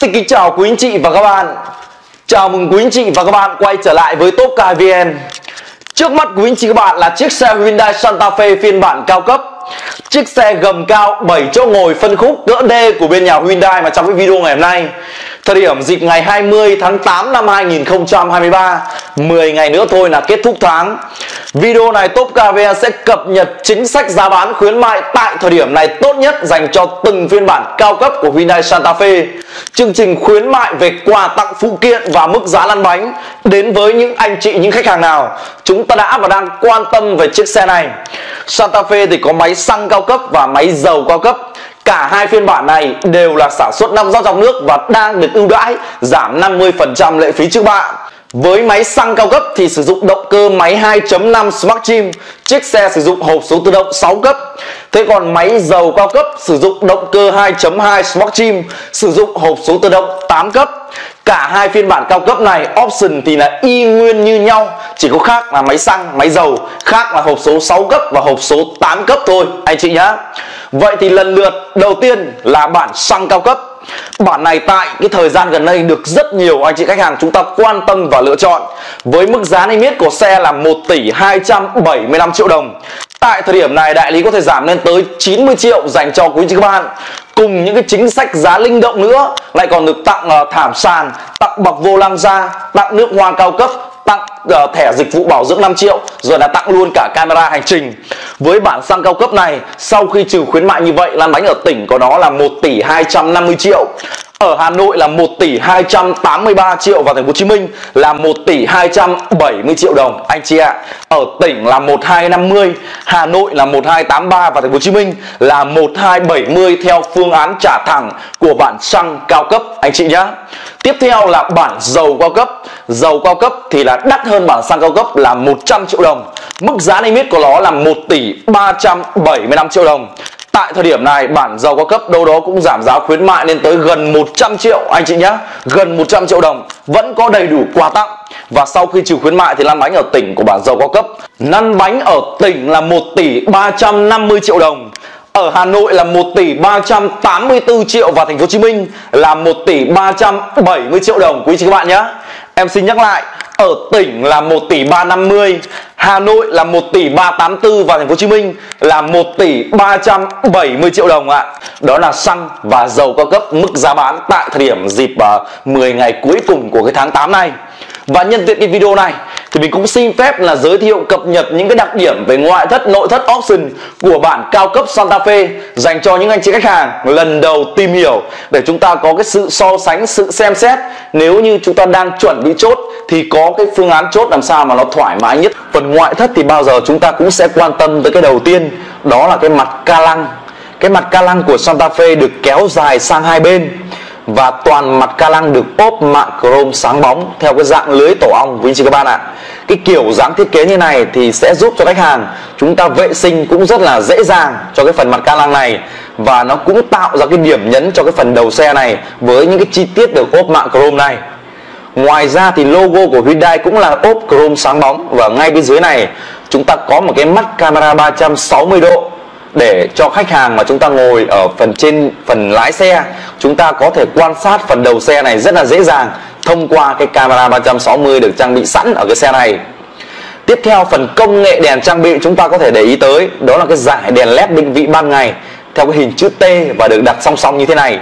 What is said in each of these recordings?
Xin kính chào quý anh chị và các bạn. Chào mừng quý anh chị và các bạn quay trở lại với Top Car VN Trước mắt quý anh chị các bạn là chiếc xe Hyundai Santa Fe phiên bản cao cấp. Chiếc xe gầm cao 7 chỗ ngồi phân khúc cỡ D của bên nhà Hyundai mà trong cái video ngày hôm nay. Thời điểm dịp ngày 20 tháng 8 năm 2023 10 ngày nữa thôi là kết thúc tháng. Video này Top KVN sẽ cập nhật chính sách giá bán khuyến mại tại thời điểm này tốt nhất dành cho từng phiên bản cao cấp của Hyundai Santa Fe Chương trình khuyến mại về quà tặng phụ kiện và mức giá lăn bánh Đến với những anh chị, những khách hàng nào Chúng ta đã và đang quan tâm về chiếc xe này. Santa Fe thì có máy xăng cao cấp và máy dầu cao cấp. Cả hai phiên bản này đều là sản xuất năm rót trong nước và đang được ưu đãi giảm 50% lệ phí trước bạ. Với máy xăng cao cấp thì sử dụng động cơ máy 2.5 Smart Trim, chiếc xe sử dụng hộp số tự động 6 cấp. Thế còn máy dầu cao cấp sử dụng động cơ 2.2 Smart Trim, sử dụng hộp số tự động 8 cấp. Cả hai phiên bản cao cấp này option thì là y nguyên như nhau Chỉ có khác là máy xăng, máy dầu Khác là hộp số 6 cấp và hộp số 8 cấp thôi Anh chị nhá Vậy thì lần lượt đầu tiên là bản xăng cao cấp. Bản này tại cái thời gian gần đây được rất nhiều anh chị khách hàng chúng ta quan tâm và lựa chọn. Với mức giá niêm yết của xe là 1 tỷ 275 triệu đồng. Tại thời điểm này đại lý có thể giảm lên tới 90 triệu dành cho quý chị các bạn. Cùng những cái chính sách giá linh động nữa Lại còn được tặng uh, thảm sàn, tặng bọc vô lăng da, tặng nước hoa cao cấp tặng uh, thẻ dịch vụ bảo dưỡng 5 triệu rồi là tặng luôn cả camera hành trình. Với bản xăng cao cấp này sau khi trừ khuyến mại như vậy lăn bánh ở tỉnh có đó là 1 tỷ 250 triệu ở Hà Nội là 1 tỷ 283 triệu và thành phố Hồ Chí Minh là 1 tỷ 270 triệu đồng anh chị ạ. Ở tỉnh là 1250, Hà Nội là 1283 và thành phố Hồ Chí Minh là 1270 theo phương án trả thẳng của bản xăng cao cấp anh chị nhá. Tiếp theo là bản dầu cao cấp. Dầu cao cấp thì là đắt hơn bản xăng cao cấp là 100 triệu đồng. Mức giá niêm yết của nó là 1 tỷ 375 triệu đồng Tại thời điểm này bản dầu cao cấp đâu đó cũng giảm giá khuyến mại lên tới gần 100 triệu. Anh chị nhé Gần 100 triệu đồng Vẫn có đầy đủ quà tặng. Và sau khi trừ khuyến mại thì lăn bánh ở tỉnh của bản dầu cao cấp. Lăn bánh ở tỉnh là 1 tỷ 350 triệu đồng. Ở Hà Nội là 1 tỷ 384 triệu và thành phố Hồ Chí Minh là 1 tỷ 370 triệu đồng quý chị các bạn nhé. Em xin nhắc lại, ở tỉnh là 1 tỷ 350, Hà Nội là 1 tỷ 384 và thành phố Hồ Chí Minh là 1 tỷ 370 triệu đồng ạ. Đó là xăng và dầu cao cấp mức giá bán tại thời điểm dịp ờ, 10 ngày cuối cùng của cái tháng 8 này. Và nhân tiện cái video này thì mình cũng xin phép là giới thiệu cập nhật những cái đặc điểm về ngoại thất, nội thất, option của bản cao cấp Santa Fe dành cho những anh chị khách hàng lần đầu tìm hiểu để chúng ta có cái sự so sánh, sự xem xét. Nếu như chúng ta đang chuẩn bị chốt thì có cái phương án chốt làm sao mà nó thoải mái nhất. Phần ngoại thất thì bao giờ chúng ta cũng sẽ quan tâm tới cái đầu tiên, đó là cái mặt ca lăng. Cái mặt ca lăng của Santa Fe được kéo dài sang hai bên và toàn mặt ca lăng được ốp mạ chrome sáng bóng theo cái dạng lưới tổ ong, quý anh chị các bạn ạ. Cái kiểu dáng thiết kế như này thì sẽ giúp cho khách hàng chúng ta vệ sinh cũng rất là dễ dàng cho cái phần mặt ca lăng này. Và nó cũng tạo ra cái điểm nhấn cho cái phần đầu xe này với những cái chi tiết được ốp mạ chrome này. Ngoài ra thì logo của Hyundai cũng là ốp chrome sáng bóng và ngay bên dưới này chúng ta có một cái mắt camera 360 độ để cho khách hàng mà chúng ta ngồi ở phần trên, phần lái xe, chúng ta có thể quan sát phần đầu xe này rất là dễ dàng thông qua cái camera 360 được trang bị sẵn ở cái xe này. Tiếp theo, phần công nghệ đèn trang bị chúng ta có thể để ý tới, đó là cái giải đèn led định vị ban ngày theo cái hình chữ T và được đặt song song như thế này.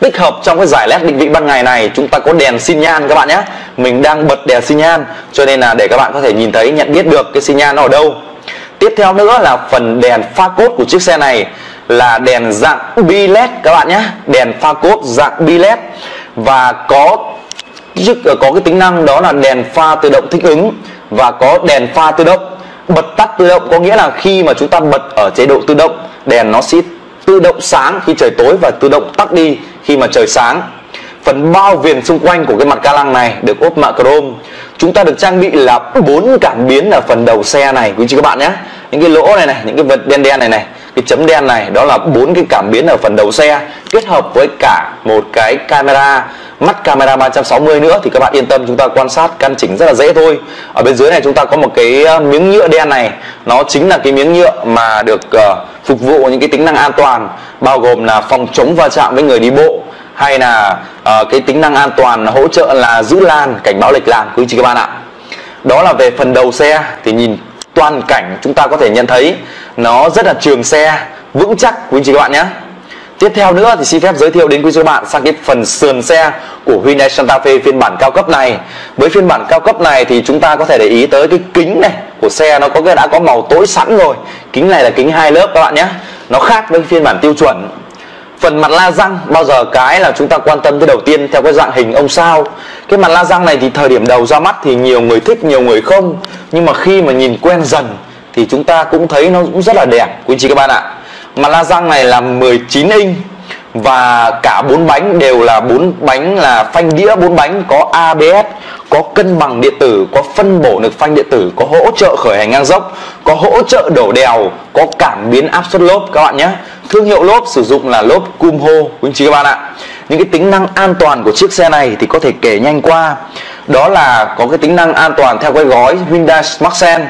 Tích hợp trong cái giải led định vị ban ngày này, chúng ta có đèn xi nhan các bạn nhé. Mình đang bật đèn xi nhan, cho nên là để các bạn có thể nhìn thấy, nhận biết được cái xi nhan nó ở đâu tiếp theo nữa là phần đèn pha cốt của chiếc xe này là đèn dạng bi led các bạn nhé. Đèn pha cốt dạng bi led và có ờ, có cái tính năng đó là đèn pha tự động thích ứng và có đèn pha tự động. Bật tắt tự động có nghĩa là khi mà chúng ta bật ở chế độ tự động, đèn nó sẽ tự động sáng khi trời tối và tự động tắt đi khi mà trời sáng. Phần bao viền xung quanh của cái mặt ca lăng này được ốp mạ chrome. Chúng ta được trang bị là bốn cảm biến ở phần đầu xe này, quý chị các bạn nhé những cái lỗ này này những cái vật đen đen này này cái chấm đen này đó là bốn cái cảm biến ở phần đầu xe kết hợp với cả một cái camera mắt camera 360 nữa. Thì các bạn yên tâm chúng ta quan sát căn chỉnh rất là dễ thôi. Ở bên dưới này chúng ta có một cái ờ, miếng nhựa đen này. Nó chính là cái miếng nhựa mà được uh, phục vụ những cái tính năng an toàn bao gồm là phòng chống va chạm với người đi bộ hay là uh, cái tính năng an toàn hỗ trợ là giữ làn cảnh báo lệch làn. Quý chị các bạn ạ. Đó là về phần đầu xe. Thì nhìn toàn cảnh chúng ta có thể nhận thấy nó rất là trường xe, vững chắc, quý anh chị các bạn nhé Tiếp theo nữa thì xin phép giới thiệu đến quý các bạn sang cái phần sườn xe của Hyundai Santa Fe phiên bản cao cấp này. Với phiên bản cao cấp này thì chúng ta có thể để ý tới cái kính này của xe, nó có cái đã có màu tối sẵn rồi. Kính này là kính hai lớp các bạn nhé. Nó khác với phiên bản tiêu chuẩn. Phần mặt la răng, bao giờ cái là chúng ta quan tâm tới đầu tiên theo cái dạng hình ông sao. Cái mặt la răng này thì thời điểm đầu ra mắt thì nhiều người thích, nhiều người không. Nhưng mà khi mà nhìn quen dần thì chúng ta cũng thấy nó cũng rất là đẹp quý chị các bạn ạ. Mặt la răng này là 19 inch và cả bốn bánh đều là bốn bánh là phanh đĩa bốn bánh có ABS có cân bằng điện tử có phân bổ lực phanh điện tử có hỗ trợ khởi hành ngang dốc có hỗ trợ đổ đèo có cảm biến áp suất lốp các bạn nhé. Thương hiệu lốp sử dụng là lốp Kumho quý chị các bạn ạ những cái tính năng an toàn của chiếc xe này thì có thể kể nhanh qua. Đó là có cái tính năng an toàn theo cái gói Hyundai Smart Sense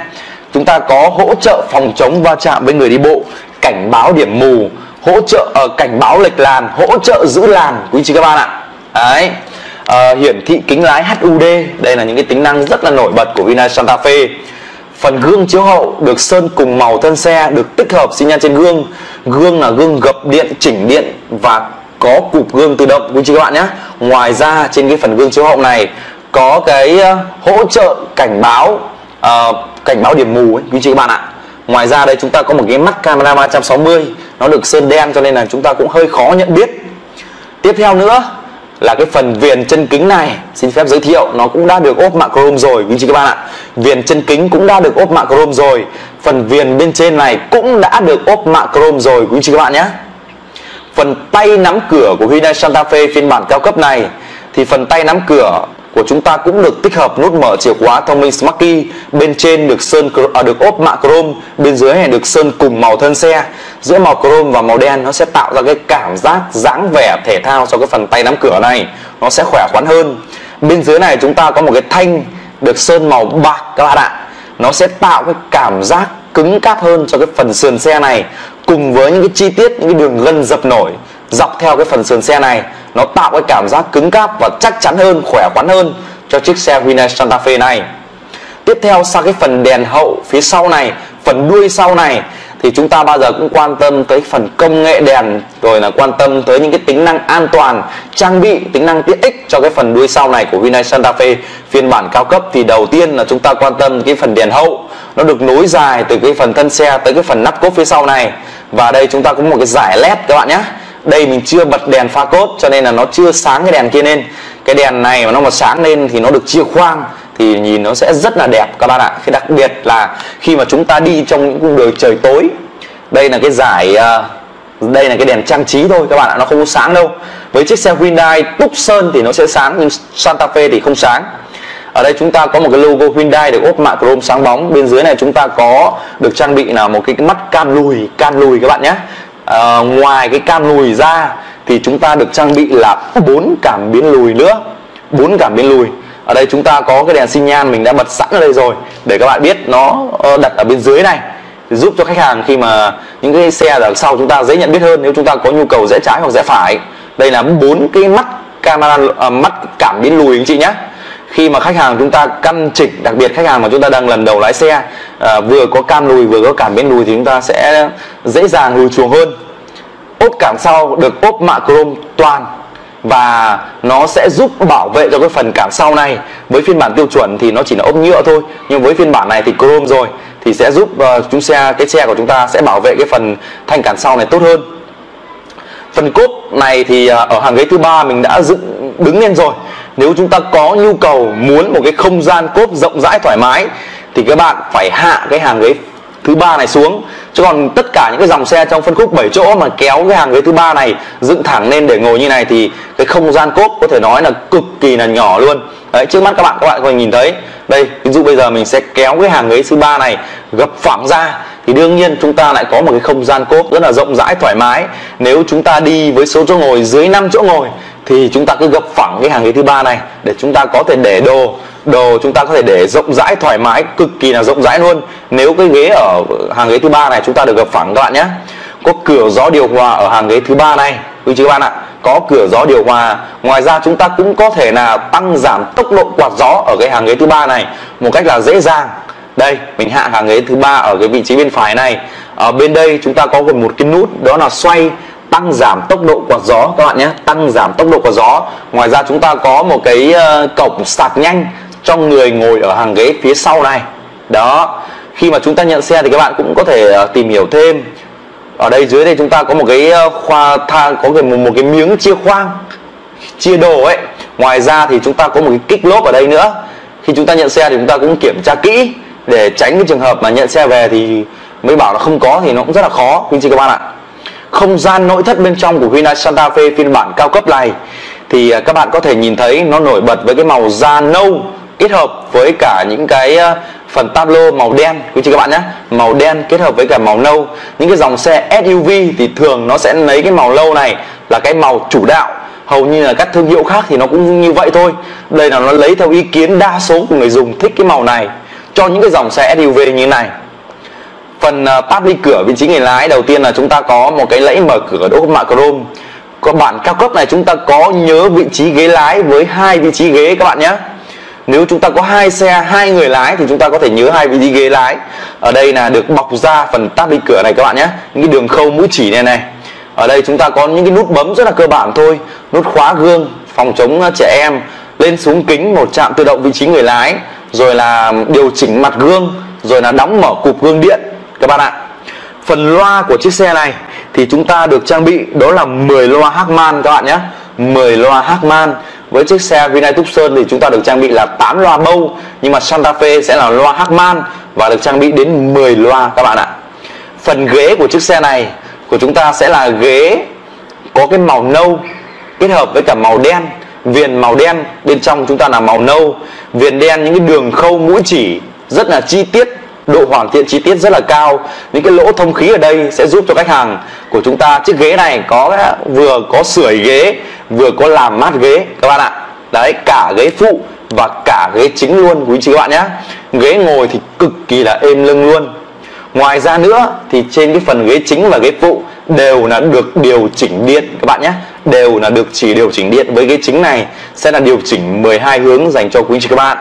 chúng ta có hỗ trợ phòng chống va chạm với người đi bộ cảnh báo điểm mù hỗ trợ uh, cảnh báo lệch làn hỗ trợ giữ làn quý chị các bạn ạ. Đấy. Uh, hiển thị kính lái HUD đây là những cái tính năng rất là nổi bật của Hyundai Santa Fe. Phần gương chiếu hậu được sơn cùng màu thân xe được tích hợp xi nhan trên gương. Gương là gương gập điện chỉnh điện và có cụp gương tự động quý chị các bạn nhé. Ngoài ra trên cái phần gương chiếu hậu này có cái ờ, hỗ trợ cảnh báo uh, cảnh báo điểm mù ấy, quý chị các bạn ạ. Ngoài ra đây chúng ta có một cái mắt camera 360 Nó được sơn đen cho nên là chúng ta cũng hơi khó nhận biết. Tiếp theo nữa là cái phần viền chân kính này Xin phép giới thiệu nó cũng đã được ốp mạ chrome rồi quý chị các bạn ạ. Viền chân kính cũng đã được ốp mạ chrome rồi Phần viền bên trên này cũng đã được ốp mạ chrome rồi quý chị các bạn nhé. Phần tay nắm cửa của Hyundai Santa Fe phiên bản cao cấp này Thì phần tay nắm cửa của chúng ta cũng được tích hợp nút mở chìa khóa thông minh Smart Key. Bên trên được sơn à, được ốp mạ chrome bên dưới này được sơn cùng màu thân xe. Giữa màu chrome và màu đen nó sẽ tạo ra cái cảm giác dáng vẻ thể thao cho cái phần tay nắm cửa này. Nó sẽ khỏe khoắn hơn. Bên dưới này chúng ta có một cái thanh được sơn màu bạc các bạn ạ. Nó sẽ tạo cái cảm giác cứng cáp hơn cho cái phần sườn xe này cùng với những cái chi tiết, những cái đường gân dập nổi, dọc theo cái phần sườn xe này, nó tạo cái cảm giác cứng cáp và chắc chắn hơn, khỏe khoắn hơn cho chiếc xe Hyundai Santa Fe này. Tiếp theo, sang cái phần đèn hậu phía sau này, phần đuôi sau này thì chúng ta bao giờ cũng quan tâm tới phần công nghệ đèn, rồi là quan tâm tới những cái tính năng an toàn, trang bị tính năng tiện ích cho cái phần đuôi sau này của Hyundai Santa Fe phiên bản cao cấp thì đầu tiên là chúng ta quan tâm cái phần đèn hậu. Nó được nối dài từ cái phần thân xe tới cái phần nắp cốp phía sau này. Và đây chúng ta có một cái giải led các bạn nhé. Đây mình chưa bật đèn pha cốt cho nên là nó chưa sáng cái đèn kia lên. Cái đèn này mà nó mà sáng lên thì nó được chia khoang thì nhìn nó sẽ rất là đẹp các bạn ạ. Cái đặc biệt là khi mà chúng ta đi trong những cung đường trời tối đây là cái giải à, đây là cái đèn trang trí thôi các bạn ạ nó không có sáng đâu. Với chiếc xe Hyundai Tucson thì nó sẽ sáng nhưng Santa Fe thì không sáng. Ở đây chúng ta có một cái logo Hyundai được ốp mạ chrome sáng bóng. Bên dưới này chúng ta có được trang bị là một cái mắt cam lùi cam lùi các bạn nhé. À, ngoài cái cam lùi ra thì chúng ta được trang bị là bốn cảm biến lùi nữa. Bốn cảm biến lùi ở đây chúng ta có cái đèn xi nhan mình đã bật sẵn ở đây rồi để các bạn biết nó ờ, đặt ở bên dưới này. Giúp cho khách hàng khi mà những cái xe ở sau chúng ta dễ nhận biết hơn nếu chúng ta có nhu cầu rẽ trái hoặc rẽ phải. Đây là bốn cái mắt camera à, mắt cảm biến lùi anh chị nhé. Khi mà khách hàng chúng ta căn chỉnh đặc biệt khách hàng mà chúng ta đang lần đầu lái xe à, vừa có cam lùi vừa có cảm biến lùi thì chúng ta sẽ dễ dàng lùi chuồng hơn. Ốp cản sau được ốp mạ chrome toàn và nó sẽ giúp bảo vệ cho cái phần cản sau này. Với phiên bản tiêu chuẩn thì nó chỉ là ốp nhựa thôi nhưng với phiên bản này thì chrome rồi thì sẽ giúp uh, chúng xe cái xe của chúng ta sẽ bảo vệ cái phần thanh cản sau này tốt hơn. Phần cốp này thì uh, ở hàng ghế thứ ba mình đã dựng đứng lên rồi. Nếu chúng ta có nhu cầu muốn một cái không gian cốp rộng rãi thoải mái thì các bạn phải hạ cái hàng ghế thứ ba này xuống. Chứ còn tất cả những cái dòng xe trong phân khúc 7 chỗ mà kéo cái hàng ghế thứ ba này dựng thẳng lên để ngồi như này thì cái không gian cốp có thể nói là cực kỳ là nhỏ luôn. Đấy, trước mắt các bạn các bạn có thể nhìn thấy. Đây, ví dụ bây giờ mình sẽ kéo cái hàng ghế thứ ba này gập phẳng ra thì đương nhiên chúng ta lại có một cái không gian cốp rất là rộng rãi, thoải mái. Nếu chúng ta đi với số chỗ ngồi dưới 5 chỗ ngồi thì chúng ta cứ gập phẳng cái hàng ghế thứ ba này để chúng ta có thể để đồ đồ chúng ta có thể để rộng rãi, thoải mái, cực kỳ là rộng rãi luôn. Nếu cái ghế ở hàng ghế thứ ba này chúng ta được gập phẳng các bạn nhé. Có cửa gió điều hòa ở hàng ghế thứ ba này quý chứ các bạn ạ? Có cửa gió điều hòa. Ngoài ra chúng ta cũng có thể là tăng giảm tốc độ quạt gió ở cái hàng ghế thứ ba này một cách là dễ dàng. Đây, mình hạ hàng ghế thứ ba ở cái vị trí bên phải này. Ở bên đây chúng ta có một cái nút, đó là xoay, tăng giảm tốc độ quạt gió các bạn nhé. Tăng giảm tốc độ quạt gió. Ngoài ra chúng ta có một cái ờ, cổng sạc nhanh cho người ngồi ở hàng ghế phía sau này. Đó khi mà chúng ta nhận xe thì các bạn cũng có thể ờ, tìm hiểu thêm. Ở đây dưới đây chúng ta có một cái ờ, khoa tha có một, một cái miếng chia khoang chia đồ ấy. Ngoài ra thì chúng ta có một cái kích lốp ở đây nữa. Khi chúng ta nhận xe thì chúng ta cũng kiểm tra kỹ để tránh cái trường hợp mà nhận xe về thì mới bảo là không có thì nó cũng rất là khó quý chị các bạn ạ. Không gian nội thất bên trong của Hyundai Santa Fe phiên bản cao cấp này thì ờ, các bạn có thể nhìn thấy nó nổi bật với cái màu da nâu kết hợp với cả những cái ờ, phần tablo màu đen. Quý chị các bạn nhé. Màu đen kết hợp với cả màu nâu. Những cái dòng xe SUV thì thường nó sẽ lấy cái màu nâu này là cái màu chủ đạo. Hầu như là các thương hiệu khác thì nó cũng như vậy thôi. Đây là nó lấy theo ý kiến đa số của người dùng thích cái màu này cho những cái dòng xe SUV như này. Phần ờ, uh, ly cửa vị trí người lái đầu tiên là chúng ta có một cái lẫy mở cửa đỗ mạ chrome. Có bản cao cấp này chúng ta có nhớ vị trí ghế lái với hai vị trí ghế các bạn nhé nếu chúng ta có hai xe, hai người lái thì chúng ta có thể nhớ hai vị trí ghế lái. Ở đây là được bọc ra phần tab đi cửa này các bạn nhé. Những cái đường khâu mũi chỉ này này. Ở đây chúng ta có những cái nút bấm rất là cơ bản thôi. Nút khóa gương, phòng chống trẻ em, lên xuống kính, một chạm tự động vị trí người lái, rồi là điều chỉnh mặt gương, rồi là đóng mở cụp gương điện, các bạn ạ. Phần loa của chiếc xe này thì chúng ta được trang bị, đó là 10 loa Harman các bạn nhé. 10 loa Harman với chiếc xe Hyundai Tucson thì chúng ta được trang bị là 8 loa bâu, nhưng mà Santa Fe sẽ là loa Harman và được trang bị đến 10 loa các bạn ạ. Phần ghế của chiếc xe này, của chúng ta sẽ là ghế có cái màu nâu kết hợp với cả màu đen, viền màu đen. Bên trong chúng ta là màu nâu, viền đen, những cái đường khâu mũi chỉ rất là chi tiết, độ hoàn thiện chi tiết rất là cao. Những cái lỗ thông khí ở đây sẽ giúp cho khách hàng của chúng ta. Chiếc ghế này có, vừa có sưởi ghế vừa có làm mát ghế, các bạn ạ. Đấy, cả ghế phụ và cả ghế chính luôn, quý chị các bạn nhé. Ghế ngồi thì cực kỳ là êm lưng luôn. Ngoài ra nữa thì trên cái phần ghế chính và ghế phụ đều là được điều chỉnh điện, các bạn nhé. Đều là được chỉ điều chỉnh điện với ghế chính này, sẽ là điều chỉnh 12 hướng dành cho quý chị các bạn.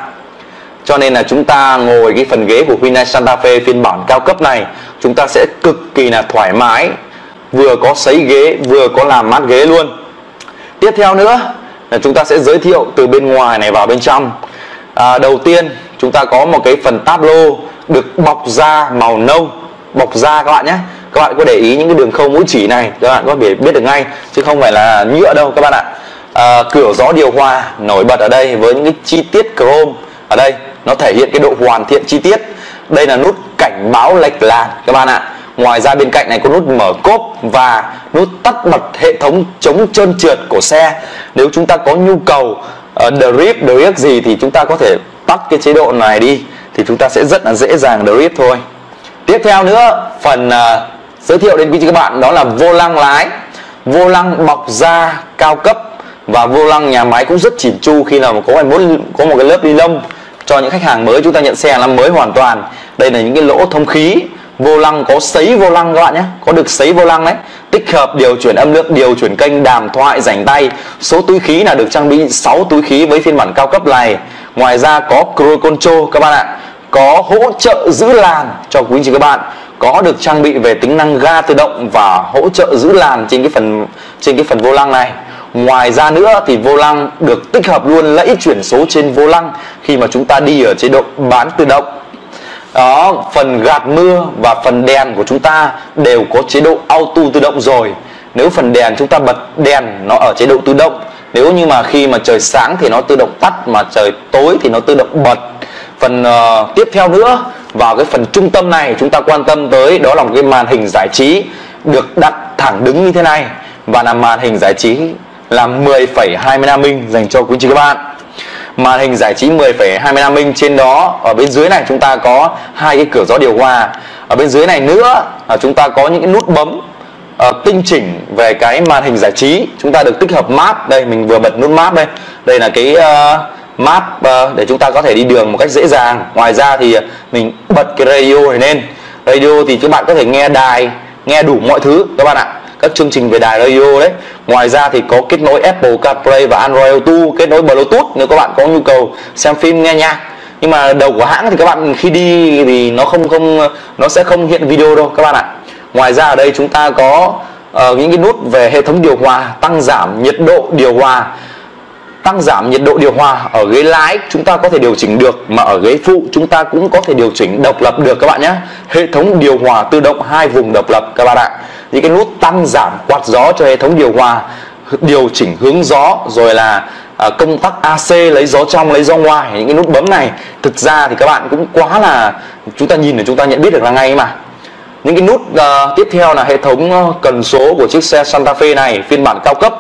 Cho nên là chúng ta ngồi cái phần ghế của Hyundai Santa Fe phiên bản cao cấp này, chúng ta sẽ cực kỳ là thoải mái, vừa có sấy ghế, vừa có làm mát ghế luôn tiếp theo nữa là chúng ta sẽ giới thiệu từ bên ngoài này vào bên trong. À, đầu tiên chúng ta có một cái phần tablo được bọc da màu nâu. Bọc da các bạn nhé. Các bạn có để ý những cái đường khâu mũi chỉ này các bạn có thể biết được ngay chứ không phải là nhựa đâu các bạn ạ. À, cửa gió điều hòa nổi bật ở đây với những cái chi tiết chrome ở đây. Nó thể hiện cái độ hoàn thiện chi tiết. Đây là nút cảnh báo lệch làn các bạn ạ ngoài ra bên cạnh này có nút mở cốp và nút tắt bật hệ thống chống trơn trượt của xe. Nếu chúng ta có nhu cầu ờ, uh, drift, drift gì thì chúng ta có thể tắt cái chế độ này đi thì chúng ta sẽ rất là dễ dàng drift thôi. Tiếp theo nữa phần uh, giới thiệu đến quý vị các bạn đó là vô lăng lái. Vô lăng bọc da cao cấp và vô lăng nhà máy cũng rất chỉn chu khi nào mà có muốn có một cái lớp ni lông. Cho những khách hàng mới chúng ta nhận xe là mới hoàn toàn. Đây là những cái lỗ thông khí vô lăng, có sấy vô lăng các bạn nhé. Có được sấy vô lăng đấy. Tích hợp điều chuyển âm lượng, điều chuyển kênh, đàm thoại, rảnh tay. Số túi khí là được trang bị 6 túi khí với phiên bản cao cấp này. Ngoài ra có cruise control các bạn ạ. Có hỗ trợ giữ làn cho quý anh chị các bạn. Có được trang bị về tính năng ga tự động và hỗ trợ giữ làn trên cái phần, trên cái phần vô lăng này. Ngoài ra nữa thì vô lăng được tích hợp luôn lẫy chuyển số trên vô lăng. Khi mà chúng ta đi ở chế độ bán tự động. Đó, phần gạt mưa và phần đèn của chúng ta đều có chế độ auto tự động rồi. Nếu phần đèn chúng ta bật đèn nó ở chế độ tự động, nếu như mà khi mà trời sáng thì nó tự động tắt mà trời tối thì nó tự động bật. Phần uh, tiếp theo nữa vào cái phần trung tâm này chúng ta quan tâm tới đó là một cái màn hình giải trí được đặt thẳng đứng như thế này và là màn hình giải trí là 10,25 inch dành cho quý chị các bạn màn hình giải trí 10,25 inch trên đó. Ở bên dưới này chúng ta có hai cái cửa gió điều hòa. Ở bên dưới này nữa à, chúng ta có những cái nút bấm uh, tinh chỉnh về cái màn hình giải trí. Chúng ta được tích hợp map. Đây mình vừa bật nút map đây. Đây là cái uh, map uh, để chúng ta có thể đi đường một cách dễ dàng. Ngoài ra thì mình bật cái radio này lên. Radio thì các bạn có thể nghe đài nghe đủ mọi thứ các bạn ạ các chương trình về đài radio đấy. Ngoài ra thì có kết nối Apple CarPlay và Android Auto kết nối Bluetooth nếu các bạn có nhu cầu xem phim nghe nhạc. Nhưng mà đầu của hãng thì các bạn khi đi thì nó không không nó sẽ không hiện video đâu các bạn ạ. Ngoài ra ở đây chúng ta có uh, những cái nút về hệ thống điều hòa tăng giảm nhiệt độ điều hòa. Tăng giảm nhiệt độ điều hòa ở ghế lái chúng ta có thể điều chỉnh được mà ở ghế phụ chúng ta cũng có thể điều chỉnh độc lập được các bạn nhé. Hệ thống điều hòa tự động hai vùng độc lập các bạn ạ những cái nút tăng giảm quạt gió cho hệ thống điều hòa điều chỉnh hướng gió rồi là à, công tắc AC lấy gió trong lấy gió ngoài những cái nút bấm này. Thực ra thì các bạn cũng quá là chúng ta nhìn để chúng ta nhận biết được là ngay mà. Những cái nút uh, tiếp theo là hệ thống ờ, cần số của chiếc xe Santa Fe này phiên bản cao cấp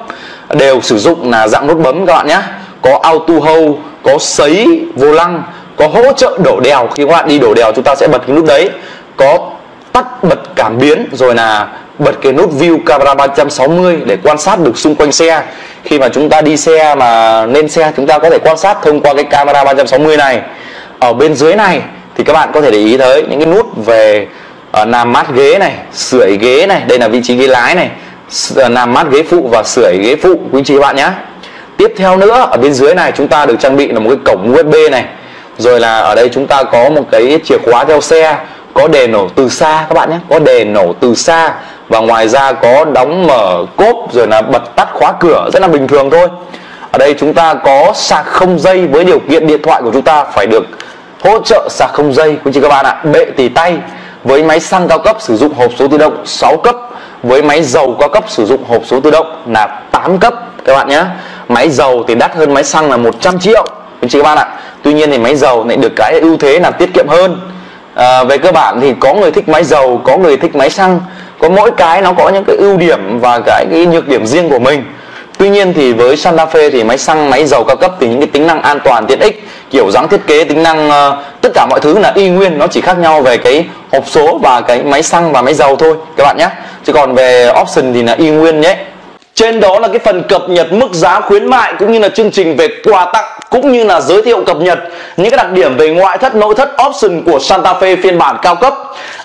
đều sử dụng là dạng nút bấm các bạn nhé. Có auto hold có sấy vô lăng có hỗ trợ đổ đèo. Khi các bạn đi đổ đèo chúng ta sẽ bật cái nút đấy. Có tắt bật cảm biến rồi là bật cái nút view camera 360 để quan sát được xung quanh xe. Khi mà chúng ta đi xe mà lên xe chúng ta có thể quan sát thông qua cái camera 360 này. Ở bên dưới này thì các bạn có thể để ý tới những cái nút về ờ, uh, làm mát ghế này sưởi ghế này đây là vị trí ghế lái này làm ờ, mát ghế phụ và sưởi ghế phụ quý chị các bạn nhé tiếp theo nữa ở bên dưới này chúng ta được trang bị là một cái cổng USB này. Rồi là ở đây chúng ta có một cái chìa khóa theo xe có đèn nổ từ xa các bạn nhé có đèn nổ từ xa và ngoài ra có đóng mở cốp rồi là bật tắt khóa cửa rất là bình thường thôi. Ở đây chúng ta có sạc không dây với điều kiện điện thoại của chúng ta phải được hỗ trợ sạc không dây quý chị các bạn ạ. Bệ tỉ tay với máy xăng cao cấp sử dụng hộp số tự động 6 cấp với máy dầu cao cấp sử dụng hộp số tự động là 8 cấp các bạn nhé. Máy dầu thì đắt hơn máy xăng là 100 triệu quý chị các bạn ạ. Tuy nhiên thì máy dầu lại được cái ưu thế là tiết kiệm hơn. À, về cơ bản thì có người thích máy dầu có người thích máy xăng có mỗi cái nó có những cái ưu điểm và cái, cái nhược điểm riêng của mình Tuy nhiên thì với Santa Fe thì máy xăng, máy dầu cao cấp thì những cái tính năng an toàn, tiện ích, kiểu dáng thiết kế, tính năng uh, tất cả mọi thứ là y nguyên, nó chỉ khác nhau về cái hộp số và cái máy xăng và máy dầu thôi các bạn nhé. Chứ còn về option thì là y nguyên nhé. Trên đó là cái phần cập nhật mức giá khuyến mại cũng như là chương trình về quà tặng cũng như là giới thiệu cập nhật những cái đặc điểm về ngoại thất nội thất option của Santa Fe phiên bản cao cấp.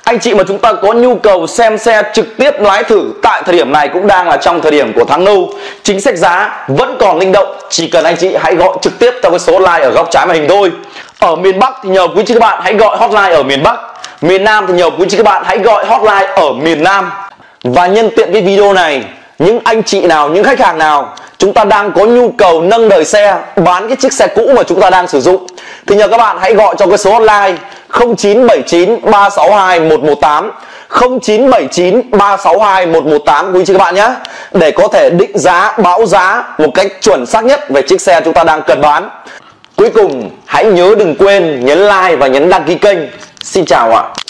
Anh chị mà chúng ta có nhu cầu xem xe trực tiếp lái thử tại thời điểm này cũng đang là trong thời điểm của tháng nâu. Chính sách giá vẫn còn linh động, chỉ cần anh chị hãy gọi trực tiếp theo cái số line ở góc trái màn hình thôi. Ở miền Bắc thì nhờ quý chị các bạn hãy gọi hotline ở miền Bắc. Miền Nam thì nhờ quý chị các bạn hãy gọi hotline ở miền Nam. Và nhân tiện cái video này những anh chị nào những khách hàng nào chúng ta đang có nhu cầu nâng đời xe bán cái chiếc xe cũ mà chúng ta đang sử dụng thì nhờ các bạn hãy gọi cho cái số hotline 0979 362 118 0979 362 118 quý chị các bạn nhé. Để có thể định giá, báo giá một cách chuẩn xác nhất về chiếc xe chúng ta đang cần bán. Cuối cùng, hãy nhớ đừng quên nhấn like và nhấn đăng ký kênh. Xin chào ạ.